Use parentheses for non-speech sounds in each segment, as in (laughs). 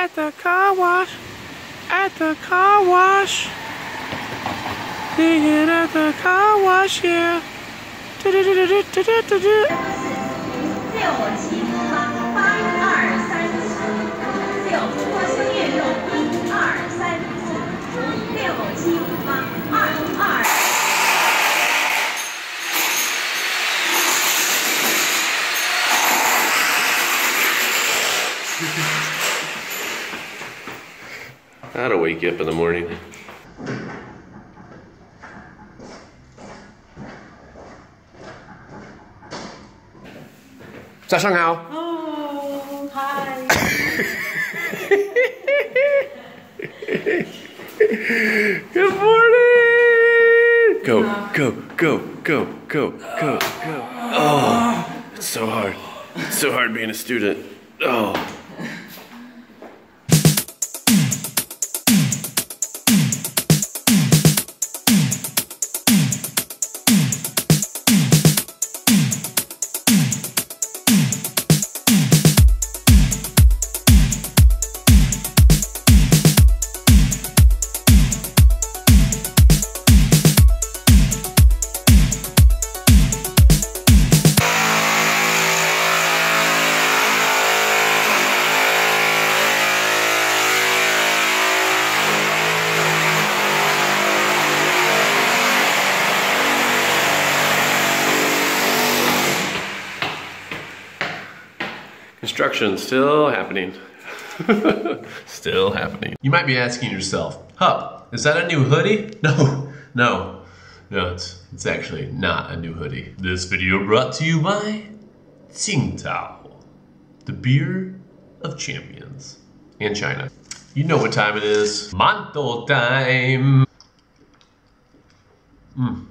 At the car wash. At the car wash. Digging at the car wash, yeah. Do, do, do, do, do, do, do. That'll wake you up in the morning. Oh, hi. Good morning! Go, go, go, go, go, go, go. Oh, it's so hard. It's so hard being a student. Oh. Construction still happening. (laughs) still happening. You might be asking yourself, Hup, is that a new hoodie? (laughs) No, no, no, it's, it's actually not a new hoodie. This video brought to you by Tsingtao, the beer of champions in China. You know what time it is. Manto time. Mm.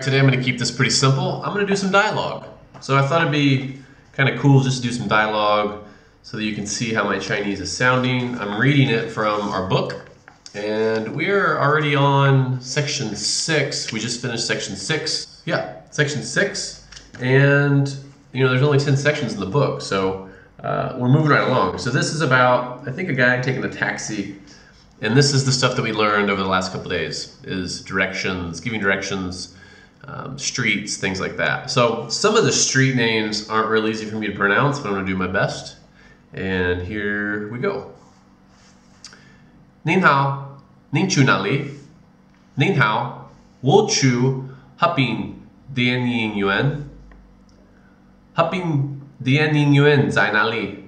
Today I'm to keep this pretty simple. I'm to do some dialogue. So I thought it'd be kind of cool just to do some dialogue so that you can see how my Chinese is sounding. I'm reading it from our book and we're already on section six. We just finished section six. Yeah, section six. And you know, there's only 10 sections in the book. So uh, we're moving right along. So this is about, I think a guy taking a taxi and this is the stuff that we learned over the last couple days is directions, giving directions, um, streets, things like that. So some of the street names aren't really easy for me to pronounce, but I'm gonna do my best. And here we go. Ning hao, ning chu li, ning hao, wo chu, haping dian ying yuan, haping dian ying yuan zai na li,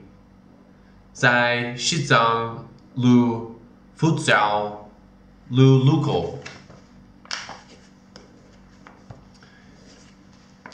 zai shizang lu fujiao lu lukou. 福州路路口。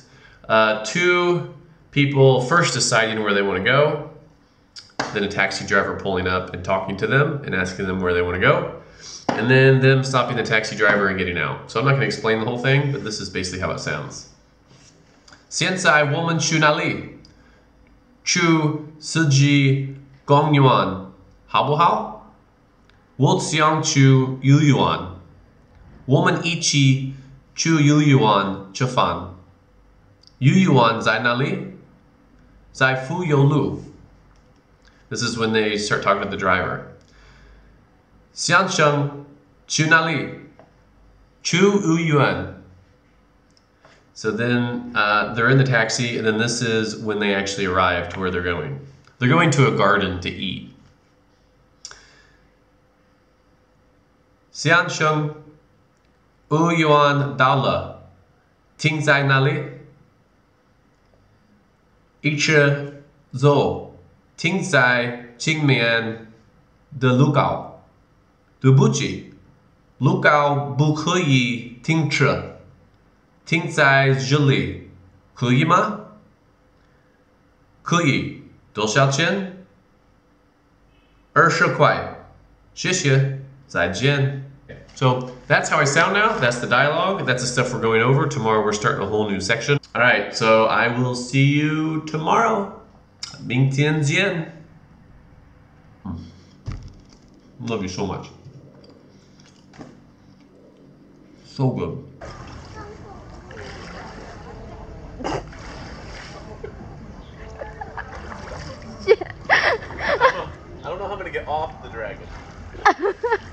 Uh, two people first deciding where they want to go, then a taxi driver pulling up and talking to them and asking them where they want to go, and then them stopping the taxi driver and getting out. So I'm not going to explain the whole thing, but this is basically how it sounds. Siensai woman Chu Nali. Chu suji Gong Yuan. Hao Bu Hao? Wu Xiang Chu Yu Yuan. Woman Ichi Chu Yu Yuan Chafan. Yu Yuan Zai Nali, Zai Fu yolu. This is when they start talking to the driver. Xian Sheng Chu Nali, Chu U Yuan. So then uh, they're in the taxi, and then this is when they actually arrive to where they're going. They're going to a garden to eat. Xian Sheng U Yuan Dao Ting Zai Nali. 一直走，停在前面的路口。对不起，路口不可以停车，停在这里，可以吗？可以，多少钱？ 二十块，谢谢，再见。So that's how I sound now. That's the dialogue. That's the stuff we're going over. Tomorrow we're starting a whole new section. All right, so I will see you tomorrow. Ming Tian Jian. Hmm. Love you so much. So good. (laughs) I don't know how I'm gonna get off the dragon. (laughs)